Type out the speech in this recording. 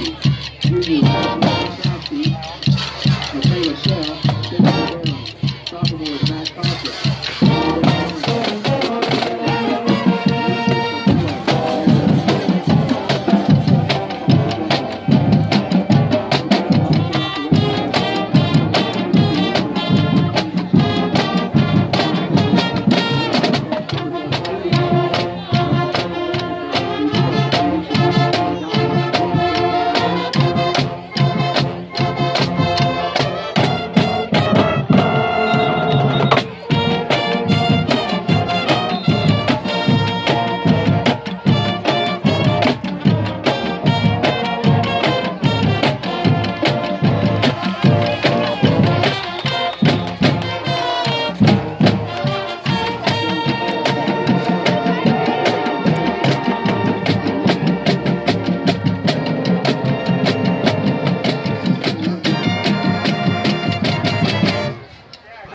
two.